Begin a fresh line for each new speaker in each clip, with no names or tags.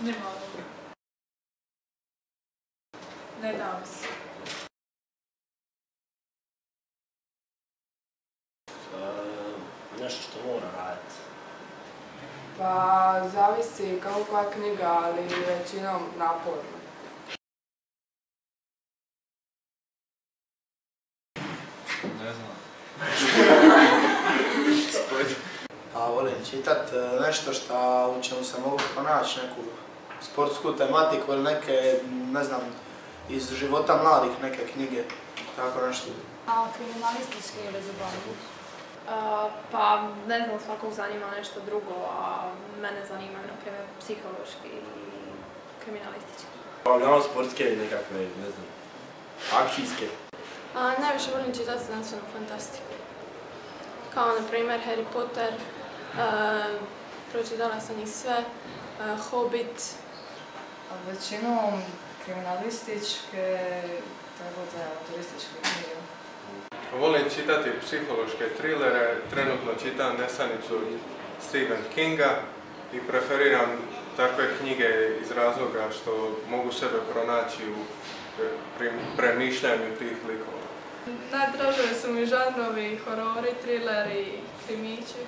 Ne mogu. Ne dam se.
E, nešto što mora raditi.
Pa zavisi kako koja knjiga, ali većinom naporno.
Ne znam.
Pa volim čitat e, nešto što u čemu se mogu pronaći neku sportsku tematiku ili neke, ne znam, iz života mladih neke knjige, tako nešto.
A kriminalistički ili zabavni?
A, pa ne znam, svakog zanima nešto drugo, a mene zanimaju, na primjer, psihološki i kriminalistički.
Pa uglavnom sportske nekakve, ne znam, akcijske.
A, najviše volim čitati znanstvenu fantastiku. Kao na primjer Harry Potter, pročitala sam ih sve, Hobbit,
većinom kriminalističke, tako da autorističke knjige.
Volim čitati psihološke trilere, trenutno čitam Nesanicu Stephen Kinga i preferiram takve knjige iz razloga što mogu sebe pronaći u e, premišljanju tih likova.
Najdraže su mi žanrovi, horori, trileri, krimići.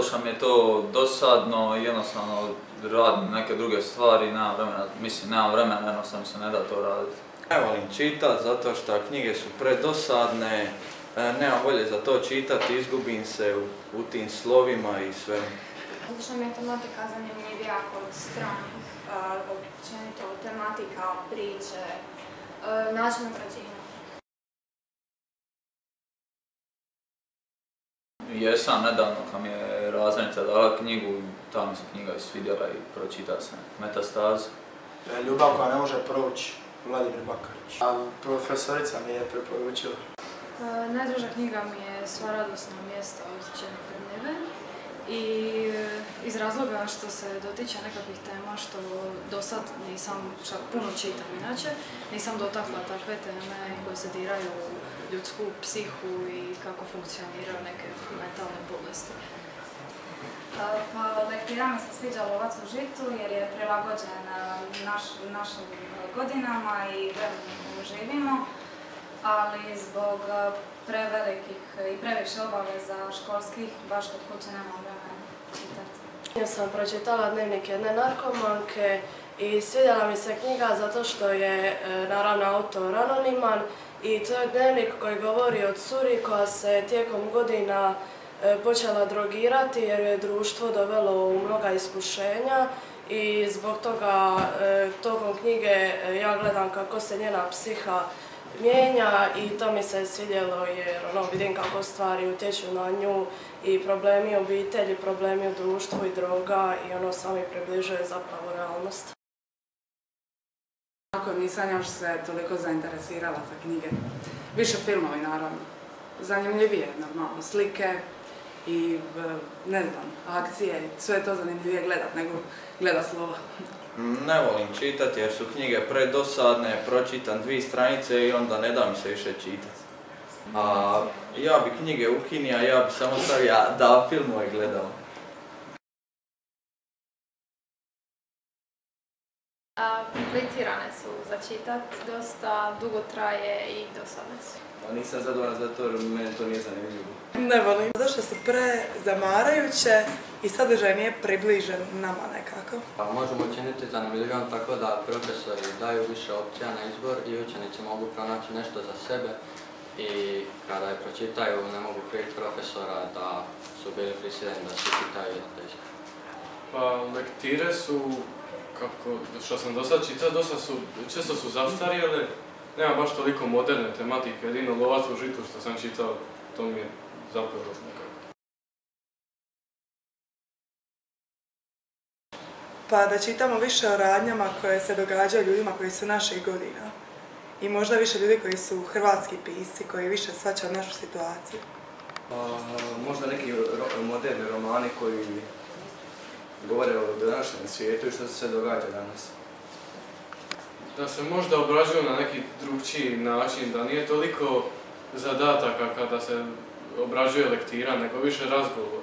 To što mi je to dosadno, jednostavno radim neke druge stvari, nemam vremena, mislim nemam vremena, jednostavno se ne da to raditi.
Ne volim čitat zato što knjige su predosadne, e, nemam volje za to čitati, izgubim se u, u tim slovima i sve.
Zato što mi je tematika zanimljivija kod stranih, a, općenito tematika, priče, a, način obrađivanja.
Jesam nedavno kad mi je razrednica dala knjigu, ta mi se knjiga i svidjela i pročita sam Metastazu.
E, Ljubav koja ne može proći, Vladimir Bakarić. A profesorica mi je preporučila.
A, Najdraža knjiga mi je Sva radosna mjesta od Jennifer Niven i iz razloga što se dotiče nekakvih tema što do sad nisam puno čitam inače, nisam dotakla takve teme koje se diraju ljudsku psihu i kako funkcioniraju neke mentalne bolesti.
Pa lektira mi se sviđa Lovac u žitu jer je prilagođen naš, našim godinama i vremenu živimo, ali zbog prevelikih i previše obaveza školskih baš kod kuće nemam vremena čitati.
Ja sam pročitala dnevnik jedne narkomanke i svidjela mi se knjiga zato što je e, naravno autor anoniman i to je dnevnik koji govori o curi koja se tijekom godina e, počela drogirati jer je društvo dovelo u mnoga iskušenja i zbog toga e, tokom knjige ja gledam kako se njena psiha mijenja i to mi se svidjelo jer ono, vidim kako stvari utječu na nju i problemi obitelji, problemi u društvu i droga i ono sami približuje zapravo realnost.
Ako nisam još se toliko zainteresirala za knjige. Više filmovi naravno. Zanimljivije normalno, slike i ne znam, akcije, sve je to zanimljivije gledat nego gleda slova.
Ne volim čitati jer su knjige predosadne, pročitam dvije stranice i onda ne da mi se više čitati. A ja bi knjige ukinija, ja bi samo stavio da filmove gledao.
A, čitat, dosta dugo traje i dosadne su.
Pa nisam zadovoljan zato jer meni to nije zanimljivo.
Ne volim. Zato što su prezamarajuće i sadržaj nije približen nama nekako.
Pa možemo učiniti zanimljivom tako da profesori daju više opcija na izbor i učenici mogu pronaći nešto za sebe i kada je pročitaju ne mogu kriviti profesora da su bili prisiljeni da svi čitaju.
Pa lektire su, kako, što sam do sad čitao, dosta su, često su zastarjele, nema baš toliko moderne tematike, jedino lovac u žitu što sam čitao, to mi je zapelo nekako.
Pa da čitamo više o radnjama koje se događaju ljudima koji su naših godina. I možda više ljudi koji su hrvatski pisci, koji više shvaćaju našu situaciju.
Pa, možda neki ro- moderni romani koji govore o današnjem svijetu i što se sve događa danas.
Da se možda obrađuju na neki drugčiji način, da nije toliko zadataka kada se obrađuje lektira, nego više razgovor.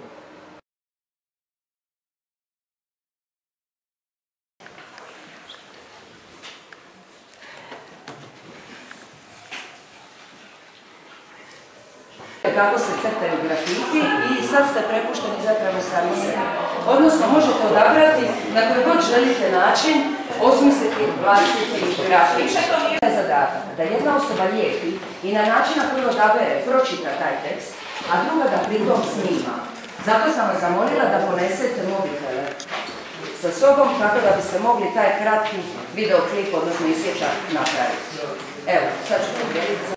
Kako se crtaju grafiti i sad ste prepušteni zapravo sami sebi. Odnosno možete odabrati na koji god želite način osmisliti vlastiti grafit. Je zadatak da jedna osoba lijepi i na način na koji odabere pročita taj tekst, a druga da pritom snima. Zato sam vas zamolila da ponesete mobitele sa sobom, tako da biste mogli taj kratki videoklip, odnosno isječak napraviti. Evo, sad ću podijeliti.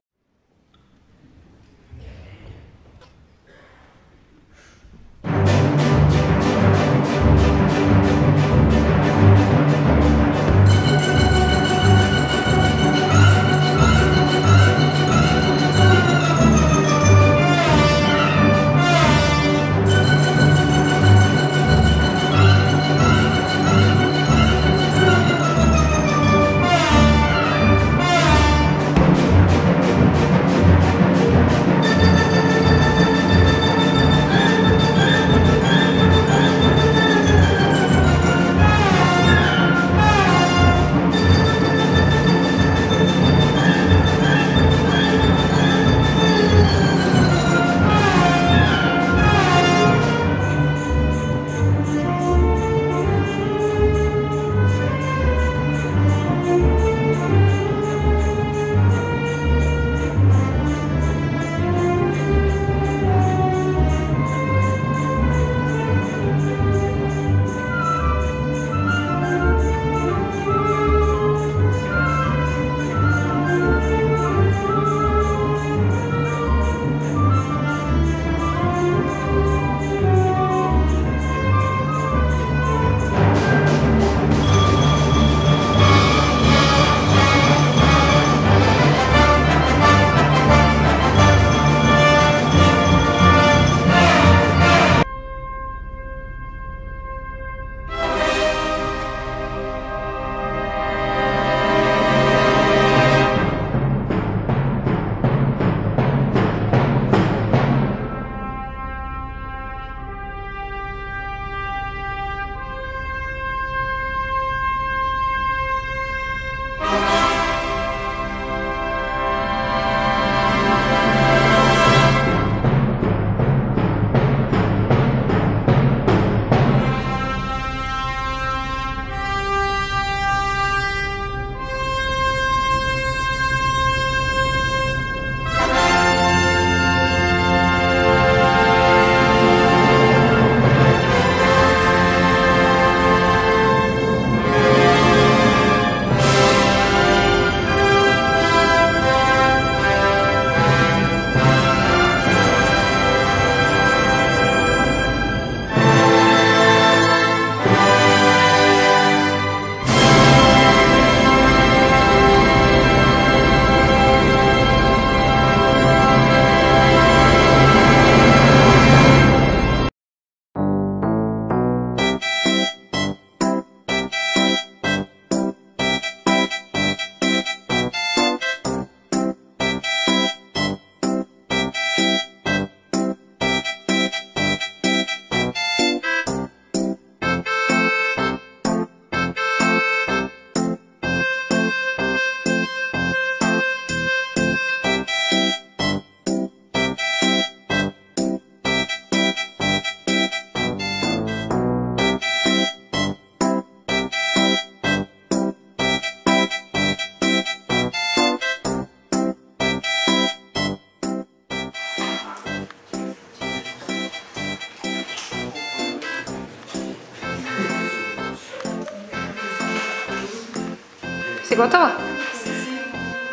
Gotova?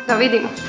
Da vidimo.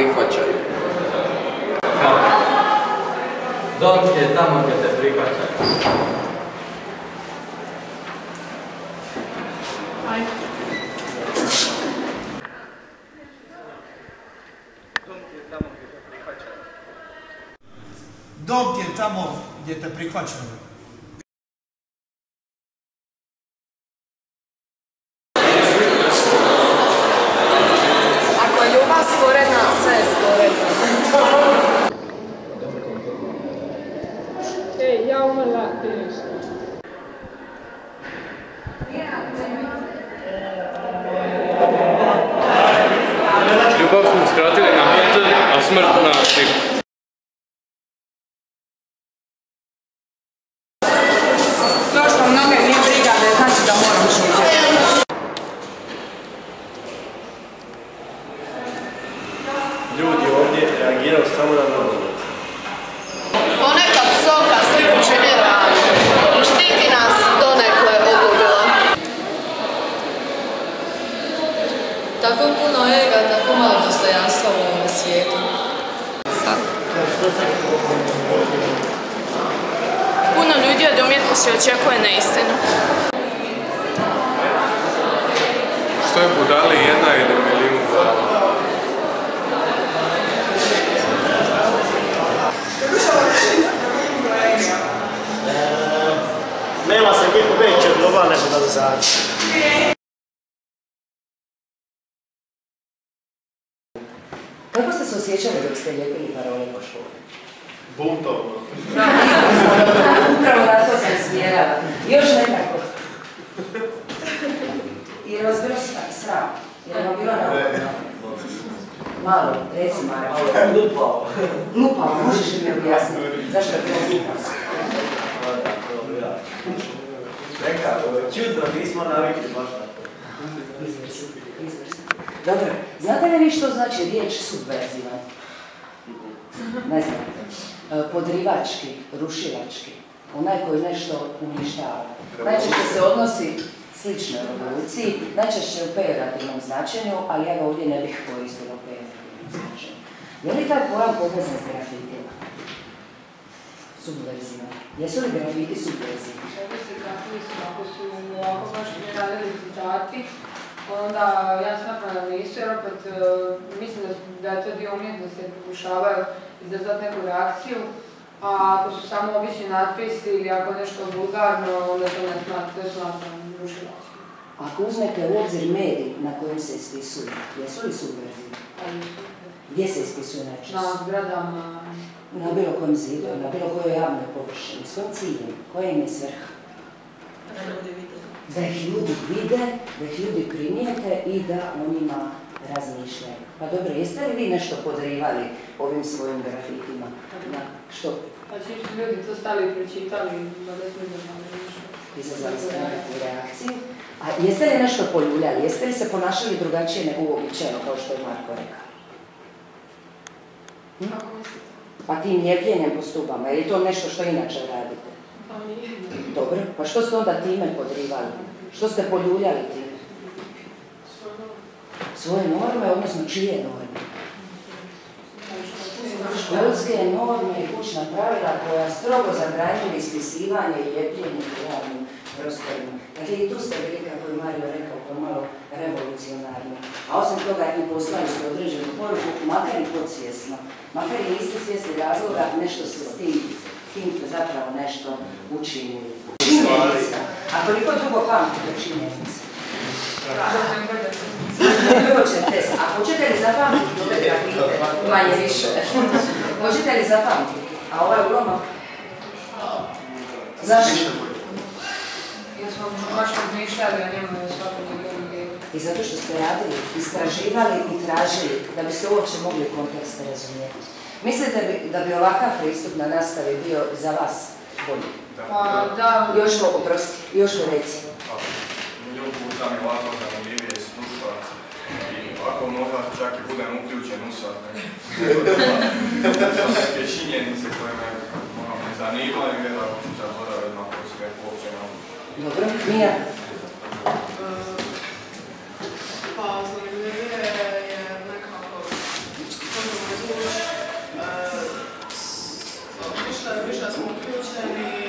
Prihvaćaju.
Ti je tamo gdje te prihvaćaju.
Dom ti je tamo gdje te prihvaćaju.
Ako je ljubav sporedna, sve je sporedno.
Ej, ja umrla, ti ništa.
Ljubav smo skratili na mrtv, a smrt na šip.
To što mnoge nije briga ne znači da moram šutiti.
Ljudi ovdje reagiraju samo na nogomet.
Ponekad soka sliku čini realno i štiti nas donekle od ludila.
Tako puno ega, tako malo dostojanstva u ovome svijetu.
Puno ljudi od umjetnosti očekuje neistinu.
Što je budali jedna ili milijun glava?
Nema se biti veći globalizacije.
Kako ste se osjećali dok ste lijepili parole po školi?
Buntovno.
Upravo na to sam smjerala. Još nekako. Je li vas bilo sra- sram? Je li vam bilo neugodno? Malo, reci Mara.
Lupao.
Lupao, možeš li mi objasniti? Zašto je bilo lupao?
Nekako, čudno, nismo navikli baš na to.
Dobro, znate li što znači riječ subverzivan? Ne znam. E, Podrivački, rušilački. Onaj koji nešto uništava. Najčešće se odnosi slično revoluciji, najčešće u pejorativnom značenju, ali ja ga ovdje ne bih koristila u pejorativnom značenju. Je li taj pojam povezan s grafitima? Subverzivan. Jesu li grafiti subverzivni?
Što se kakvi su, ako su ovako baš radili citati, onda ja smatram da nisu, jer opet e, mislim da, da je to dio umjetnosti jer pokušavaju izazvati neku reakciju, a ako su samo obični natpisi ili ako nešto vulgarno, onda to ne smatram, to smatram rušilački.
Ako uzmete u obzir medij na kojem se ispisuju, jesu li subverzivni? Gdje se ispisuju najčešće?
Na zgradama,
Na bilo kojem zidu, na bilo kojoj javnoj površini. S kojim ciljem? Koja im je svrha? Da ih ljudi vide, da ih ljudi primijete i da o njima razmišljaju. Pa dobro, jeste li vi nešto podrivali ovim svojim grafitima? Na što?
pa čim su ljudi to stali i pročitali, da ne smo izazvali nešto.
Izazvali ste nekakvu reakciju. A jeste li nešto poljuljali? Jeste li se ponašali drugačije nego uobičajeno, kao što je Marko rekao? Pa tim ljepljenjem po stubama, je li to nešto što inače radite?
Pa nije.
Dobro, pa što ste onda time podrivali? Što ste poljuljali time? Svoje norme, odnosno čije norme? Školske norme i kućna pravila koja strogo zabranjuju ispisivanje i ljepljenje u javnim prostorima. Dakle, i tu ste bili, kako je Mario rekao, pomalo revolucionarni. A osim toga i poslali ste određenu poruku, makar i podsvjesno, makar i niste svjesni razloga, nešto ste s tim, tim zapravo nešto učinili. Činjenica. Ako niko drugo pamtite činjenice. Hoćete, a hoćete li zapamtiti ove grafite? Manje više. Hoćete li zapamtiti? A ovaj ulomak? Zašto?
Jer smo baš razmišljali o njemu svakom dijelu.
I zato što ste radili, istraživali i tražili da biste uopće mogli kontekst razumjeti. Mislite li da bi ovakav pristup na nastavi bio za vas bolji?
Pa da,
Još mu, oprosti, još mu reci.
Milijun puta mi ovako zanimljivije slušat i ako možda čak i budem uključen u sad neke činjenice koje me ono, ne zanimaju, vjerojatno ću zaboraviti na koje sve uopće.
Dobro, Mija?
Pa zanimljivije je nekako,
možemo izvući, više smo
uključeni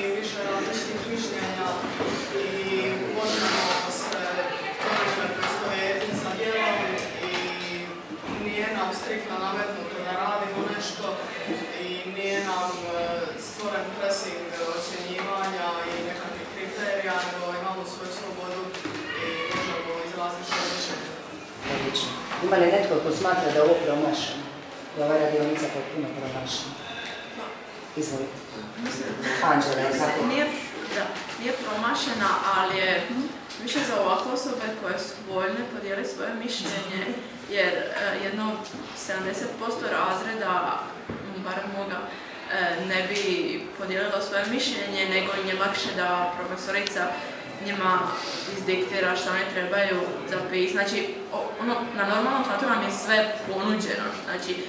Ima li netko ko smatra da je ovo promašeno? Da je ova radionica potpuno promašena? Izvolite. Anđela, je tako?
Nije, da, nije promašena, ali je više za ovakve osobe koje su voljne podijeliti svoje mišljenje, jer e, jedno 70% razreda, m, barem moga, e, ne bi podijelilo svoje mišljenje, nego im je lakše da profesorica njima izdiktira što oni trebaju zapisati. Znači, ono, na normalnom satu vam je sve ponuđeno. Znači,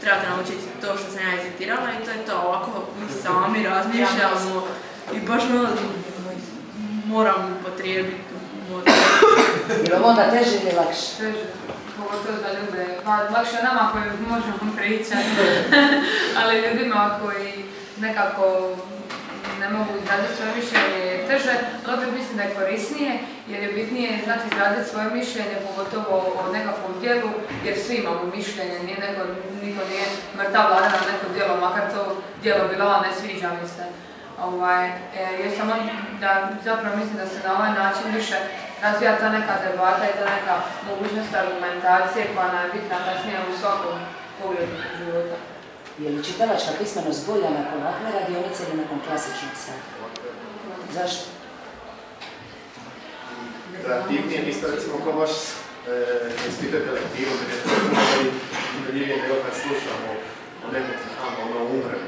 trebate naučiti to što sam ja izdiktirala i to je to. Ovako mi sami razmišljamo i baš ono moram upotrijebiti mozak.
Je li ovo onda teže ili lakše?
Teže, pogotovo za ljude. Pa, lakše je nama koji možemo pričati, ali ljudima koji nekako ne mogu izraziti svoje mišljenje je teže, ali opet mislim da je korisnije, jer je bitnije znati izraziti svoje mišljenje, pogotovo o nekakvom dijelu, jer svi imamo mišljenje, nije neko, niko nije mrtav vlada na neko dijelo, makar to dijelo bilo, ne sviđa mi se. Ovaj, e, samo da zapravo mislim da se na ovaj način više razvija ta neka debata i ta neka mogućnost argumentacije koja nam je bitna kasnije u svakom pogledu života.
Je li čitalačka pismenost bolja nakon ovakve radionice ili nakon klasičnog sata? Zašto?
Kreativnije, vi ste recimo ko baš ispitate lektiru, gdje je bolji udaljivije nego kad slušamo o nekom, tamo, ono umre.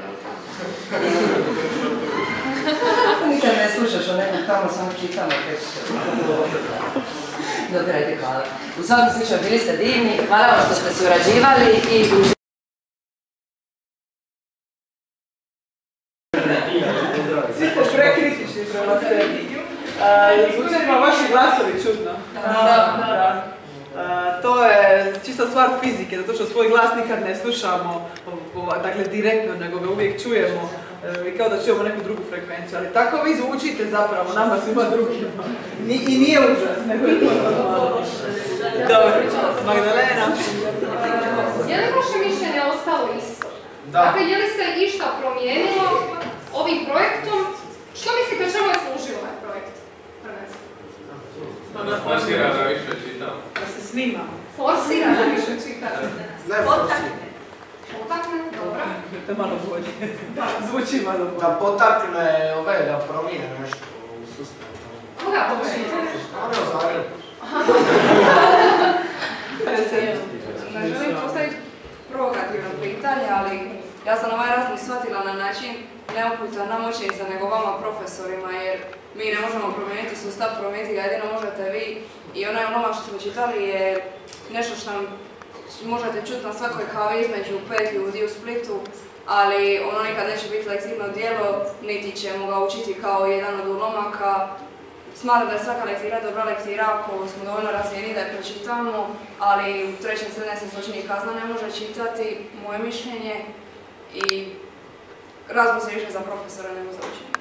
Nikad ne slušaš o nekom tamo, samo čitamo tekst. Dobro, ajde, hvala. U svakom slučaju bili ste divni, hvala vam što ste surađivali i uživali.
Svi ste prekritični prema sebi. Uh, Zvuče vam vaši glasovi čudno.
Da.
A, to je čista stvar fizike, zato što svoj glas nikad ne slušamo dakle, direktno, nego ga uvijek čujemo e, i kao da čujemo neku drugu frekvenciju. Ali tako vi zvučite zapravo, nama svima drugima. Ni, I nije užas, nego je to normalno. Dobro, Magdalena.
Je li vaše mišljenje ostalo isto?
Da.
Dakle, je li se išta promijenilo ovim projektom? Što mislite čemu je služio ovaj projekt? Prvenstveno.
Forsira da više čitam.
Da se snima.
Forsira da više čitati.
Ne,
Potakne. Dobro.
To je malo bolje. Zvuči malo bolje.
Da potakne ove, da promijene nešto u sustavu.
Koga počinite?
Ono u Zagrebu.
Ne želim postaviti provokativno pitanje, ali ja sam ovaj razlog shvatila na način neuputan nam učenica nego vama profesorima, jer mi ne možemo promijeniti sustav, promijeniti ga jedino možete vi. I onaj onoma što smo čitali je nešto što nam možete čuti na svakoj kavi između pet ljudi u Splitu, ali ono nikad neće biti lektivno djelo, niti ćemo ga učiti kao jedan od ulomaka. Smatram da je svaka lektira dobra lektira ako smo dovoljno razvijeni da je pročitamo, ali u trećem srednjem se zločini kazna ne može čitati, moje mišljenje, i razlog se više za profesora nego za učenike.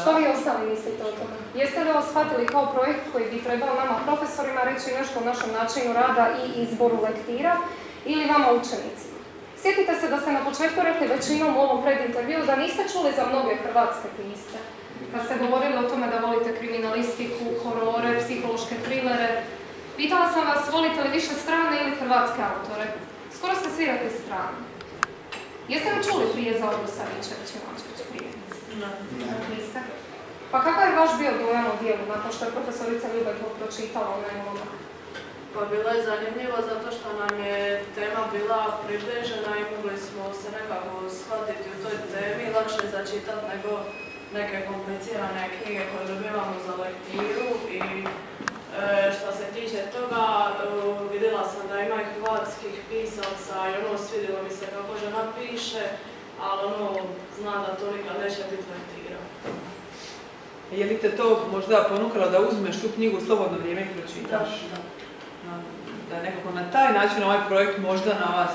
Što vi ostali mislite o tome? Jeste li ovo shvatili kao projekt koji bi trebao nama profesorima reći nešto o našem načinu rada i izboru lektira ili vama učenicima? Sjetite se da ste na početku rekli većinom u ovom predintervju da niste čuli za mnoge hrvatske pisce. Kad ste govorili o tome da volite kriminalistiku, horore, psihološke trilere, pitala sam vas volite li više strane ili hrvatske autore. Skoro ste svi rekli strane. Jeste li čuli prije za Olgu Savičević Pa kakav je vaš bio dojam o dijelu nakon što je profesorica Ljubav to pročitala onaj momak?
Pa bilo je zanimljivo zato što nam je tema bila približena i mogli smo se nekako shvatiti u toj temi, lakše začitati nego neke komplicirane knjige koje dobivamo za lektiru i e, što se tiče toga, e, vidjela sam da ima i hrvatskih pisaca i ono svidjelo mi se kako žena piše, ali ono, znam da to nikad neće biti lektira.
Je li te to možda ponukalo da uzmeš tu knjigu u slobodno vrijeme i pročitaš?
Da,
Na- Da nekako na taj način ovaj projekt možda na vas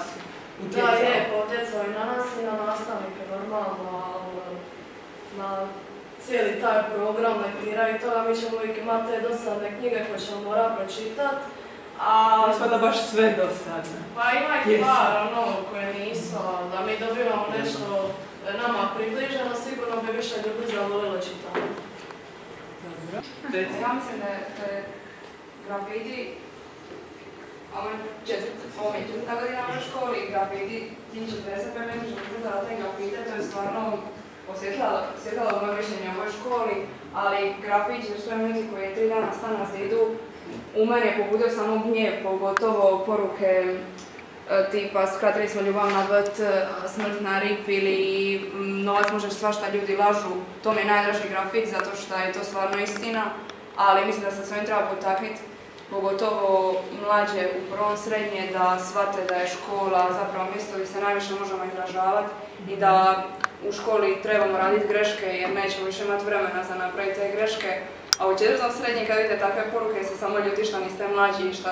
Da,
utjecao?
je, potjecao i na nas i na nastavnike, normalno, ali na cijeli taj program lektira i toga mi ćemo uvijek imati te dosadne knjige koje ćemo morati pročitati, A,
Nismo da baš sve dosadne.
Pa ima ih
Jesu.
par, ono, koje nisu, da mi dobivamo nešto nama približeno, sigurno bi više ljudi zavolilo čitanje.
Reci.
Ja mislim da je, da je grafiti, a on četiri, ovo je četvrta godina u školi i grafiti, ti 45 minuta da rade grafite, to je stvarno osvjetlalo moje mišljenje o ovoj školi, ali grafit 45 minuti koji je tri dana stan na zidu, u mene je pobudio samo gnjev, pogotovo poruke e, tipa skratili smo ljubav na vrt, e, smrt na rip ili novac možeš svašta ljudi lažu. To mi je najdraži grafit zato što je to stvarno istina, ali mislim da se s ovim treba potakniti pogotovo mlađe u prvom srednje da shvate da je škola zapravo mjesto gdje se najviše možemo izražavati i da u školi trebamo raditi greške jer nećemo više imati vremena za napraviti te greške. A u četvrtom srednje kad vidite takve poruke se samo ljuti što niste mlađi i što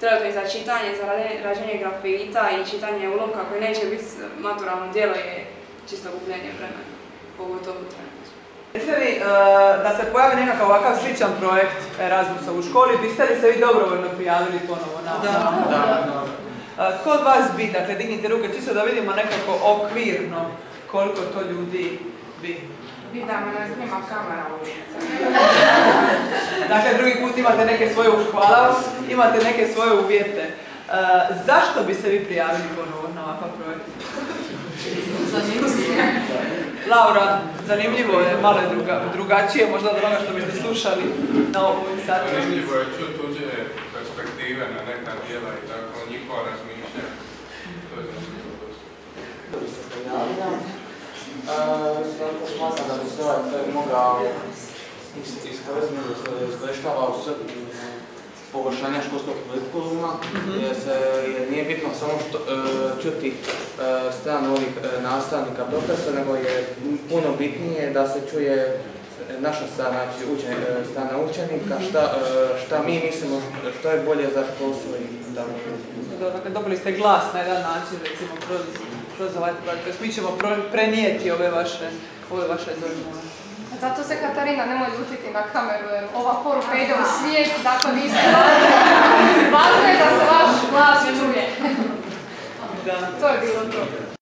trebate i za čitanje, za rađenje grafita i čitanje ulomka koji neće biti maturalno djelo je čisto gubljenje vremena, pogotovo trenutno.
Recite mi, e, da se pojavi nekakav ovakav sličan projekt Erasmusa u školi, biste li se vi dobrovoljno prijavili ponovo na Da. E, Tko od vas bi, dakle dignite ruke čisto da vidimo nekako okvirno koliko to ljudi bi.
Vi da me ne snima kamera u
Dakle, drugi put imate neke svoje, hvala vam, imate neke svoje uvjete. E, zašto bi se vi prijavili ponovo na ovakav projekt? Laura, zanimljivo je, malo je druga, drugačije možda od onoga što biste slušali na ovoj sati.
Zanimljivo je čuti tuđe perspektive na neka djela i tako, njihova razmišljanja. To je zanimljivo dosta.
Zato smatram da bi se ovaj projekt mogao izvrštava u svrhu poboljšanja školskog kurikuluma, jer, se, jer nije bitno samo što, e, čuti e, stranu ovih e, nastavnika, profesora, nego je puno bitnije da se čuje naša strana, znači učen, strana učenika, šta, šta mi mislimo, što je bolje za školstvo i tako.
Dakle, dobili ste glas na jedan način, recimo, kroz, kroz ovaj projekt. Mi ćemo prenijeti ove vaše, ove vaše dojmove.
Zato se Katarina nemoj ljutiti na kameru, jer ova poruka ide u svijet, dakle vi ste važno. Je da se vaš glas čuje.
Da.
To je bilo to.